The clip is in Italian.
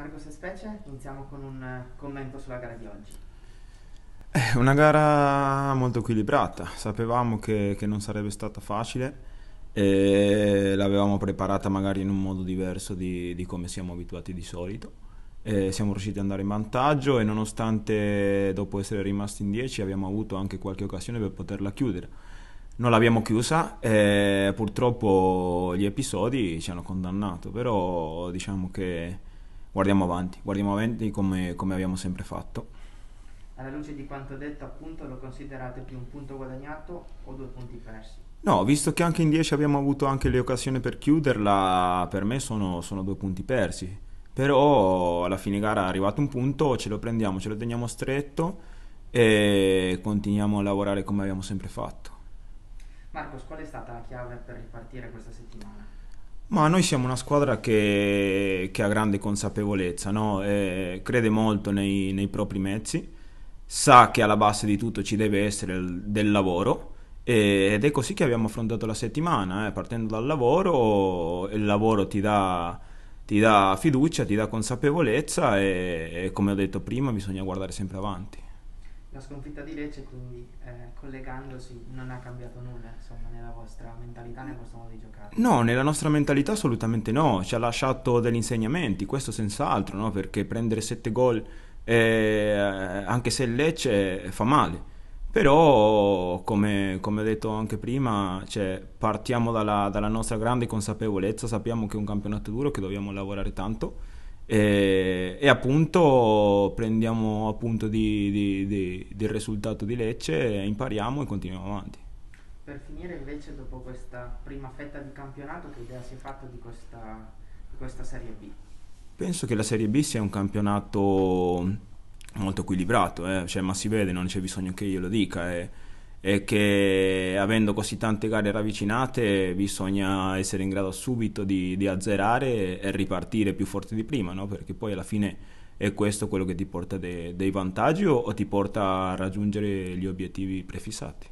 Marco Sespecie, iniziamo con un eh, commento sulla gara di oggi. È una gara molto equilibrata, sapevamo che, che non sarebbe stata facile e l'avevamo preparata magari in un modo diverso di, di come siamo abituati di solito. E siamo riusciti ad andare in vantaggio e nonostante dopo essere rimasti in 10 abbiamo avuto anche qualche occasione per poterla chiudere. Non l'abbiamo chiusa e purtroppo gli episodi ci hanno condannato, però diciamo che guardiamo avanti, guardiamo avanti come, come abbiamo sempre fatto. Alla luce di quanto detto, appunto, lo considerate più un punto guadagnato o due punti persi? No, visto che anche in 10 abbiamo avuto anche le occasioni per chiuderla, per me sono, sono due punti persi. Però alla fine gara è arrivato un punto, ce lo prendiamo, ce lo teniamo stretto e continuiamo a lavorare come abbiamo sempre fatto. Marcos, qual è stata la chiave per ripartire questa settimana? Ma noi siamo una squadra che, che ha grande consapevolezza, no? crede molto nei, nei, propri mezzi, sa che alla base di tutto ci deve essere il, del lavoro ed è così che abbiamo affrontato la settimana, eh? partendo dal lavoro, il lavoro ti dà, ti dà fiducia, ti dà consapevolezza e, e come ho detto prima bisogna guardare sempre avanti la sconfitta di Lecce, quindi eh, collegandosi, non ha cambiato nulla insomma, nella vostra mentalità, nel vostro modo di giocare? No, nella nostra mentalità assolutamente no, ci ha lasciato degli insegnamenti, questo senz'altro, no? perché prendere sette gol, eh, anche se Lecce fa male, però come, come ho detto anche prima, cioè, partiamo dalla, dalla nostra grande consapevolezza, sappiamo che è un campionato duro, che dobbiamo lavorare tanto e, e appunto prendiamo appunto di, di, di, del risultato di Lecce, impariamo e continuiamo avanti. Per finire invece dopo questa prima fetta di campionato che idea si è fatta di questa, di questa Serie B? Penso che la Serie B sia un campionato molto equilibrato, eh? cioè, ma si vede, non c'è bisogno che io lo dica. Eh e che avendo così tante gare ravvicinate bisogna essere in grado subito di, di azzerare e ripartire più forte di prima, no? perché poi alla fine è questo quello che ti porta de, dei vantaggi o, o ti porta a raggiungere gli obiettivi prefissati.